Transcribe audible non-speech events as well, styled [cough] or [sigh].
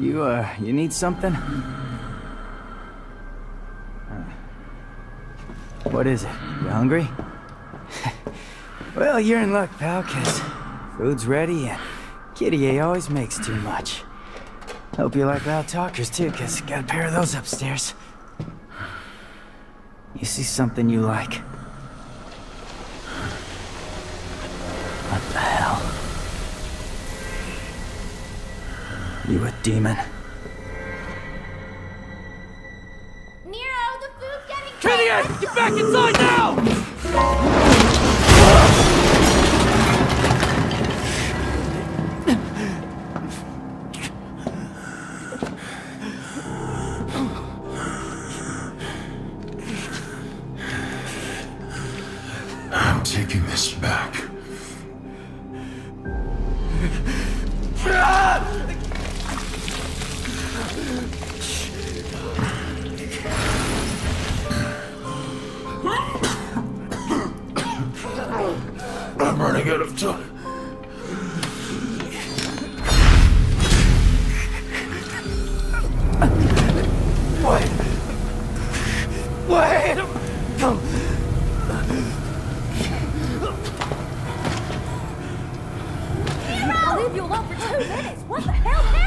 You, uh, you need something? What is it? You hungry? [laughs] well, you're in luck, pal, cause food's ready and Kyrie always makes too much. Hope you like loud talkers too, cause got a pair of those upstairs. You see something you like? You a demon? Nero, the food's getting Idiot! Get back inside now! I'm taking this back. I'm running out of time. Wait! Wait! I'll leave you alone for two minutes. What the hell happened?